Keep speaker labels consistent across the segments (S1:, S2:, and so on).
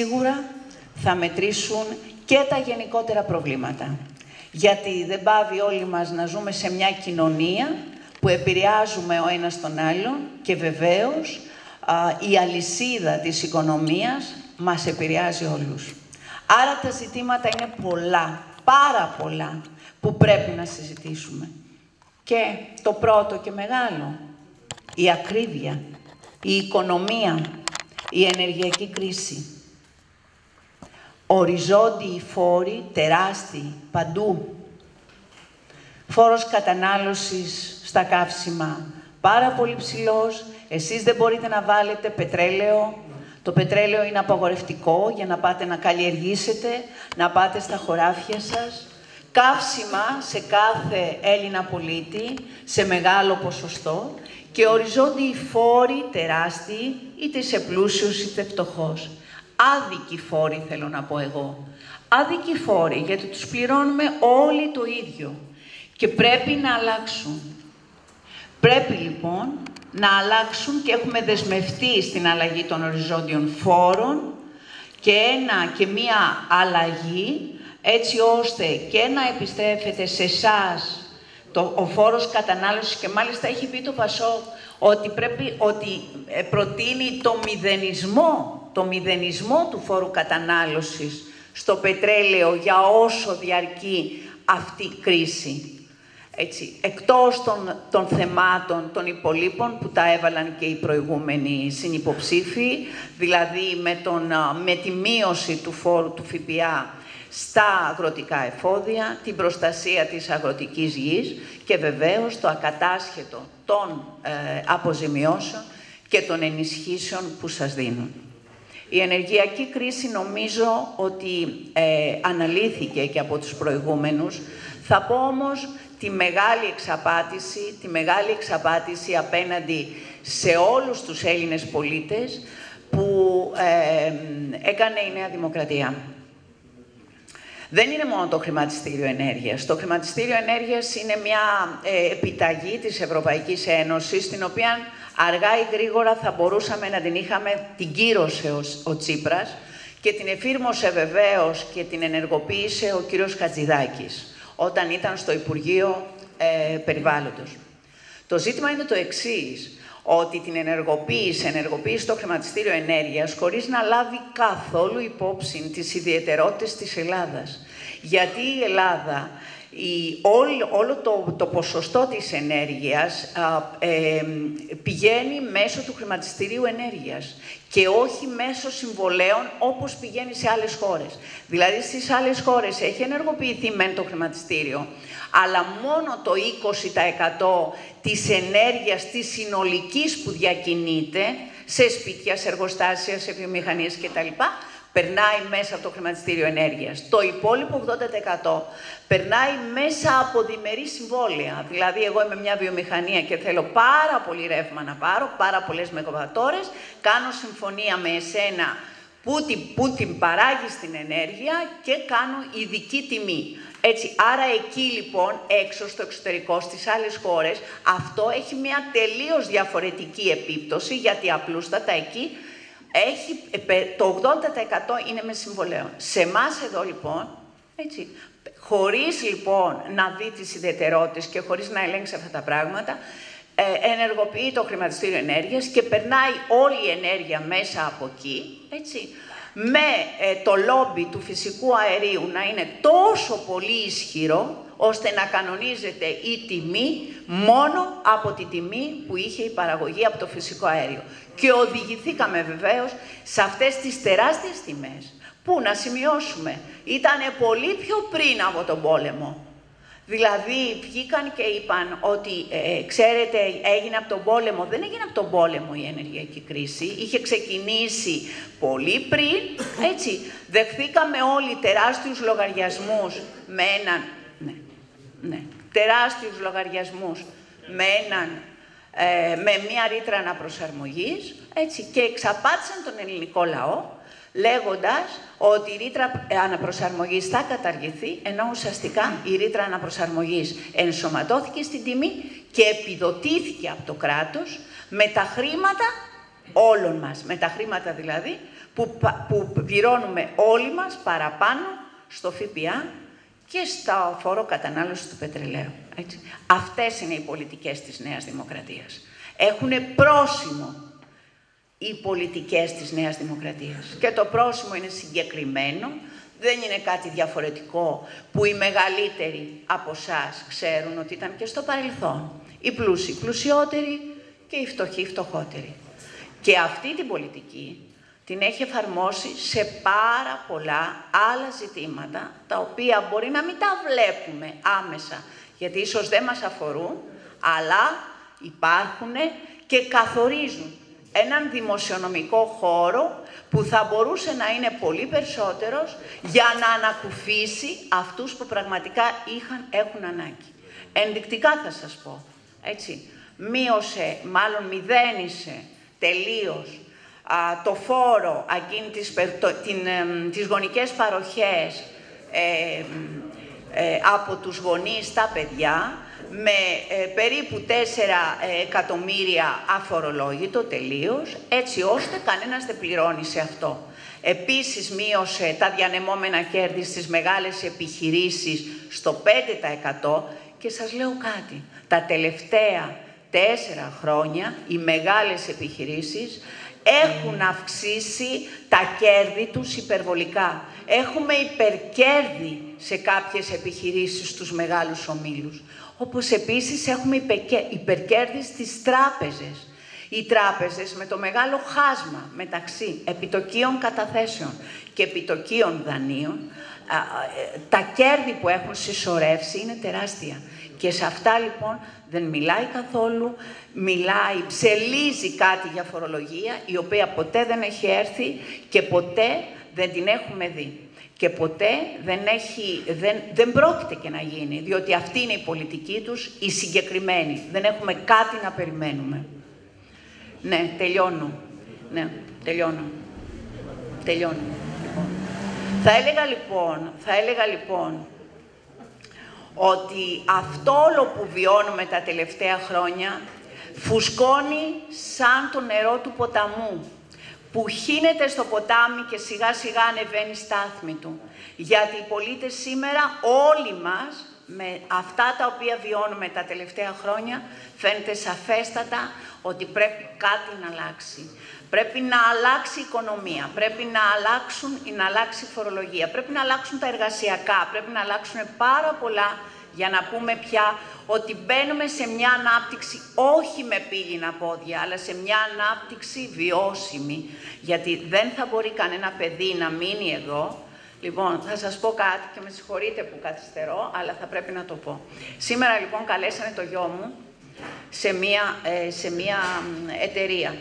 S1: Σίγουρα θα μετρήσουν και τα γενικότερα προβλήματα. Γιατί δεν πάβει όλοι μας να ζούμε σε μια κοινωνία που επηρεάζουμε ο ένας τον άλλον και βεβαίως η αλυσίδα της οικονομίας μας επηρεάζει όλους. Άρα τα ζητήματα είναι πολλά, πάρα πολλά, που πρέπει να συζητήσουμε. Και το πρώτο και μεγάλο, η ακρίβεια, η οικονομία, η ενεργειακή κρίση. Οριζόντιοι φόροι, τεράστιοι, παντού. Φόρος κατανάλωσης στα καύσιμα, πάρα πολύ ψηλός. Εσείς δεν μπορείτε να βάλετε πετρέλαιο. Το πετρέλαιο είναι απαγορευτικό για να πάτε να καλλιεργήσετε, να πάτε στα χωράφια σας. Καύσιμα σε κάθε Έλληνα πολίτη, σε μεγάλο ποσοστό και οριζόντιοι φόροι τεράστιοι, είτε σε πλούσιους είτε φτωχός. Άδικοι φόροι θέλω να πω εγώ. Άδικοι φόροι, γιατί τους πληρώνουμε όλοι το ίδιο και πρέπει να αλλάξουν. Πρέπει λοιπόν να αλλάξουν και έχουμε δεσμευτεί στην αλλαγή των οριζόντιων φόρων και, ένα, και μία αλλαγή έτσι ώστε και να επιστρέφεται σε εσάς το, ο φόρος κατανάλωσης και μάλιστα έχει πει το Πασό ότι, πρέπει, ότι ε, προτείνει το μηδενισμό, το μηδενισμό του φόρου κατανάλωσης στο πετρέλαιο για όσο διαρκεί αυτή η κρίση. Έτσι, εκτός των, των θεμάτων των υπολείπων που τα έβαλαν και οι προηγούμενοι συνυποψήφοι, δηλαδή με, τον, με τη μείωση του φόρου του ΦΠΑ στα αγροτικά εφόδια, την προστασία της αγροτικής γης και βεβαίως το ακατάσχετο των ε, αποζημιώσεων και των ενισχύσεων που σας δίνουν. Η ενεργειακή κρίση νομίζω ότι ε, αναλύθηκε και από τους προηγούμενους. Θα πω όμως τη μεγάλη εξαπάτηση, τη μεγάλη εξαπάτηση απέναντι σε όλους τους Έλληνες πολίτες που ε, έκανε η Νέα Δημοκρατία. Δεν είναι μόνο το χρηματιστήριο ενέργειας. Το χρηματιστήριο ενέργειας είναι μια ε, επιταγή της Ευρωπαϊκής Ένωσης, την οποία αργά ή γρήγορα θα μπορούσαμε να την είχαμε, την κύρωσε ο, ο Τσίπρας και την εφήρμοσε βεβαίως και την ενεργοποίησε ο κύριος Χατζηδάκης, όταν ήταν στο Υπουργείο ε, Περιβάλλοντος. Το ζήτημα είναι το εξής, ότι την ενεργοποίηση, ενεργοποίηση το χρηματιστήριο ενέργειας χωρίς να λάβει καθόλου υπόψη τις ιδιαιτερότητες της Ελλάδας. Γιατί η Ελλάδα, η, όλο, όλο το, το ποσοστό της ενέργειας ε, πηγαίνει μέσω του χρηματιστηρίου ενέργειας και όχι μέσω συμβολέων όπως πηγαίνει σε άλλες χώρες. Δηλαδή στις άλλες χώρες έχει ενεργοποιηθεί μεν το χρηματιστήριο, αλλά μόνο το 20% της ενέργειας της συνολικής που διακινείται σε σπίτια, σε εργοστάσια, σε βιομηχανίες κτλ. Περνάει μέσα από το χρηματιστήριο ενέργειας. Το υπόλοιπο 80% περνάει μέσα από διμερή συμβόλαια. Δηλαδή, εγώ είμαι μια βιομηχανία και θέλω πάρα πολύ ρεύμα να πάρω, πάρα πολλές μεγαβατόρες, κάνω συμφωνία με εσένα που την, που την παράγει στην ενέργεια και κάνω ειδική τιμή. Έτσι, άρα εκεί λοιπόν, έξω στο εξωτερικό, στις άλλες χώρες, αυτό έχει μια τελείως διαφορετική επίπτωση, γιατί απλούστατα εκεί έχει, το 80% είναι μες συμβολέων. Σε εμάς εδώ λοιπόν, έτσι, χωρίς λοιπόν να δει τις ιδιαιτερότητες και χωρίς να ελέγξει αυτά τα πράγματα, ε, ενεργοποιεί το χρηματιστήριο ενέργειας και περνάει όλη η ενέργεια μέσα από εκεί, έτσι, με ε, το λόμπι του φυσικού αερίου να είναι τόσο πολύ ισχυρό, ώστε να κανονίζεται η τιμή μόνο από τη τιμή που είχε η παραγωγή από το φυσικό αέριο. Και οδηγηθήκαμε βεβαίως σε αυτές τις τεράστιες τιμές. Πού να σημειώσουμε, ήταν πολύ πιο πριν από τον πόλεμο. Δηλαδή βγήκαν και είπαν ότι, ε, ξέρετε, έγινε από τον πόλεμο. Δεν έγινε από τον πόλεμο η ενεργειακή κρίση. Είχε ξεκινήσει πολύ πριν, έτσι. Δεχθήκαμε όλοι τεράστιους λογαριασμούς με έναν... Ναι, ναι, τεράστιους λογαριασμούς με έναν... Ε, με μία ρήτρα αναπροσαρμογής, έτσι, και εξαπάτησαν τον ελληνικό λαό λέγοντας ότι η ρήτρα αναπροσαρμογής θα καταργηθεί, ενώ ουσιαστικά η ρήτρα αναπροσαρμογής ενσωματώθηκε στην τιμή και επιδοτήθηκε από το κράτος με τα χρήματα όλων μας, με τα χρήματα δηλαδή, που, που πληρώνουμε όλοι μας παραπάνω στο ΦΠΑ και στο φόρο κατανάλωσης του πετρελαίου. Έτσι. Αυτές είναι οι πολιτικές της Νέας Δημοκρατίας. Έχουν πρόσημο οι πολιτικές της Νέας Δημοκρατίας. Και το πρόσημο είναι συγκεκριμένο, δεν είναι κάτι διαφορετικό που οι μεγαλύτεροι από εσάς ξέρουν ότι ήταν και στο παρελθόν. Οι πλούσιοι πλουσιότεροι και οι φτωχοί φτωχότεροι. Και αυτή την πολιτική την έχει εφαρμόσει σε πάρα πολλά άλλα ζητήματα, τα οποία μπορεί να μην τα βλέπουμε άμεσα, γιατί ίσως δεν μας αφορούν, αλλά υπάρχουν και καθορίζουν έναν δημοσιονομικό χώρο που θα μπορούσε να είναι πολύ περισσότερος για να ανακουφίσει αυτούς που πραγματικά είχαν, έχουν ανάγκη. Ενδεικτικά θα σας πω, έτσι, μείωσε, μάλλον μηδένισε τελείως το φόρο, εκείνη τις, το, την, τις γονικές παροχές ε, ε, από τους γονείς στα παιδιά, με ε, περίπου 4 εκατομμύρια αφορολόγητο τελείως, έτσι ώστε κανένας δεν πληρώνει σε αυτό. Επίσης μείωσε τα διανεμόμενα κέρδη στις μεγάλες επιχειρήσεις στο 5% και σας λέω κάτι, τα τελευταία τέσσερα χρόνια οι μεγάλες επιχειρήσεις έχουν αυξήσει τα κέρδη τους υπερβολικά. Έχουμε υπερκέρδη σε κάποιες επιχειρήσεις στους μεγάλους ομίλους. Όπως επίσης έχουμε υπερκέρδη στις τράπεζες. Οι τράπεζες με το μεγάλο χάσμα μεταξύ επιτοκίων καταθέσεων και επιτοκίων δανείων, ε, τα κέρδη που έχουν συσσωρεύσει είναι τεράστια. Και σε αυτά λοιπόν δεν μιλάει καθόλου, μιλάει, ψελίζει κάτι για φορολογία, η οποία ποτέ δεν έχει έρθει και ποτέ δεν την έχουμε δει. Και ποτέ δεν, έχει, δεν, δεν πρόκειται και να γίνει, διότι αυτή είναι η πολιτική τους, η συγκεκριμένη. Δεν έχουμε κάτι να περιμένουμε. Ναι, τελειώνω. Ναι, τελειώνω. Τελειώνω. Λοιπόν. Θα έλεγα λοιπόν, θα έλεγα λοιπόν, ότι αυτό όλο που βιώνουμε τα τελευταία χρόνια φουσκώνει σαν το νερό του ποταμού που χύνεται στο ποτάμι και σιγά σιγά ανεβαίνει στάθμη του. Γιατί οι πολίτες σήμερα όλοι μας με αυτά τα οποία βιώνουμε τα τελευταία χρόνια φαίνεται σαφέστατα ότι πρέπει κάτι να αλλάξει. Πρέπει να αλλάξει η οικονομία, πρέπει να αλλάξουν ή να αλλάξει η φορολογία, πρέπει να αλλάξουν τα εργασιακά, πρέπει να αλλάξουν πάρα πολλά για να πούμε πια ότι μπαίνουμε σε μια ανάπτυξη όχι με πύληνα πόδια, αλλά σε μια ανάπτυξη βιώσιμη, γιατί δεν θα μπορεί κανένα παιδί να μείνει εδώ. Λοιπόν, θα σας πω κάτι και με συγχωρείτε που καθυστερώ, αλλά θα πρέπει να το πω. Σήμερα λοιπόν καλέσανε το γιο μου σε μια, ε, σε μια εταιρεία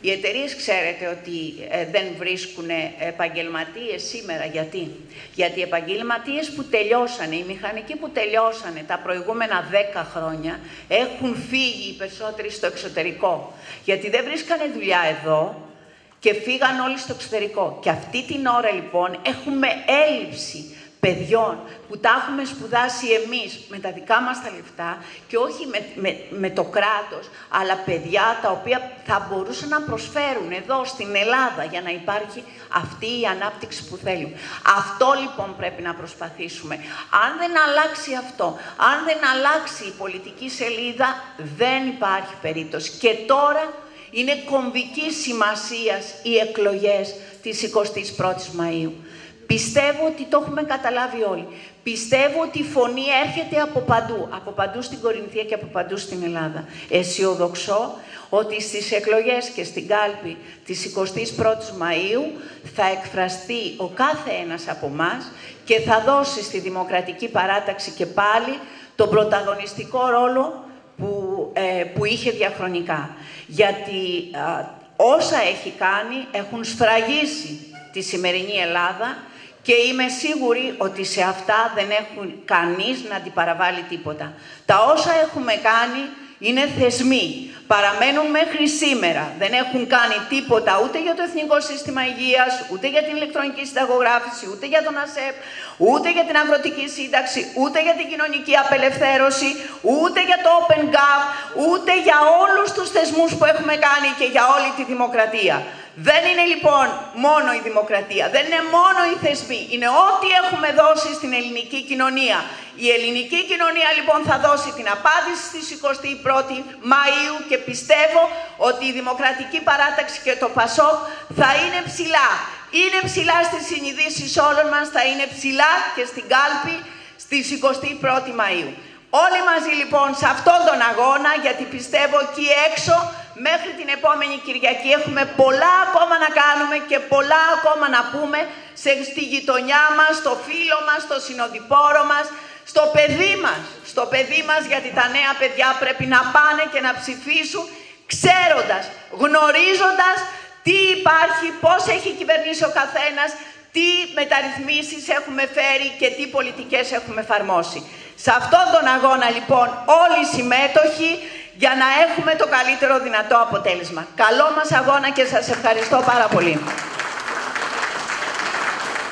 S1: οι εταιρείες ξέρετε ότι ε, δεν βρίσκουν επαγγελματίες σήμερα. Γιατί; Γιατί οι επαγγελματίες που τελειώσανε, οι μηχανικοί που τελειώσανε τα προηγούμενα 10 χρόνια έχουν φύγει οι περισσότεροι στο εξωτερικό. Γιατί δεν βρίσκανε δουλειά εδώ και φύγαν όλοι στο εξωτερικό. Και αυτή την ώρα λοιπόν έχουμε έλλειψη παιδιών που τα έχουμε σπουδάσει εμείς με τα δικά μας τα λεφτά και όχι με, με, με το κράτος, αλλά παιδιά τα οποία θα μπορούσαν να προσφέρουν εδώ στην Ελλάδα για να υπάρχει αυτή η ανάπτυξη που θέλουμε. Αυτό λοιπόν πρέπει να προσπαθήσουμε. Αν δεν αλλάξει αυτό, αν δεν αλλάξει η πολιτική σελίδα, δεν υπάρχει περίπτωση. Και τώρα είναι κομβικής σημασίας οι εκλογές της 21ης Μαΐου. Πιστεύω ότι το έχουμε καταλάβει όλοι. Πιστεύω ότι η φωνή έρχεται από παντού, από παντού στην Κορινθία και από παντού στην Ελλάδα. Αισιοδοξώ ότι στις εκλογές και στην κάλπη της 21ης Μαΐου θα εκφραστεί ο κάθε ένας από εμάς και θα δώσει στη Δημοκρατική Παράταξη και πάλι τον πρωταγωνιστικό ρόλο που, ε, που είχε διαχρονικά. Γιατί όσα έχει κάνει έχουν σφραγίσει τη σημερινή Ελλάδα και είμαι σίγουρη ότι σε αυτά δεν έχουν κανείς να αντιπαραβάλει τίποτα. Τα όσα έχουμε κάνει είναι θεσμοί. Παραμένουν μέχρι σήμερα. Δεν έχουν κάνει τίποτα ούτε για το Εθνικό Σύστημα Υγείας, ούτε για την ηλεκτρονική συνταγογράφηση, ούτε για τον ΑΣΕΠ, ούτε για την αγροτική σύνταξη, ούτε για την κοινωνική απελευθέρωση, ούτε για το Open Gov, ούτε για όλους τους θεσμούς που έχουμε κάνει και για όλη τη δημοκρατία. Δεν είναι λοιπόν μόνο η δημοκρατία, δεν είναι μόνο οι θεσμοί, είναι ό,τι έχουμε δώσει στην ελληνική κοινωνία. Η ελληνική κοινωνία λοιπόν θα δώσει την απάντηση στις 21η Μαΐου και πιστεύω ότι η Δημοκρατική Παράταξη και το ΠΑΣΟΚ θα είναι ψηλά. Είναι ψηλά στις συνειδήσεις όλων μας, θα είναι ψηλά και στην κάλπη στις 21η Μαΐου. Όλοι μαζί λοιπόν σε αυτόν τον αγώνα, γιατί πιστεύω εκεί έξω μέχρι την επόμενη Κυριακή έχουμε πολλά ακόμα να κάνουμε και πολλά ακόμα να πούμε σε, στη γειτονιά μας, στο φίλο μας, στο συνοδοιπόρο μας, στο παιδί μας. Στο παιδί μας γιατί τα νέα παιδιά πρέπει να πάνε και να ψηφίσουν ξέροντας, γνωρίζοντας τι υπάρχει, πώς έχει κυβερνήσει ο καθένας, τι μεταρρυθμίσεις έχουμε φέρει και τι πολιτικές έχουμε εφαρμόσει. Σε αυτόν τον αγώνα λοιπόν όλοι οι συμμέτοχοι για να έχουμε το καλύτερο δυνατό αποτέλεσμα. Καλό μας αγώνα και σας ευχαριστώ πάρα πολύ.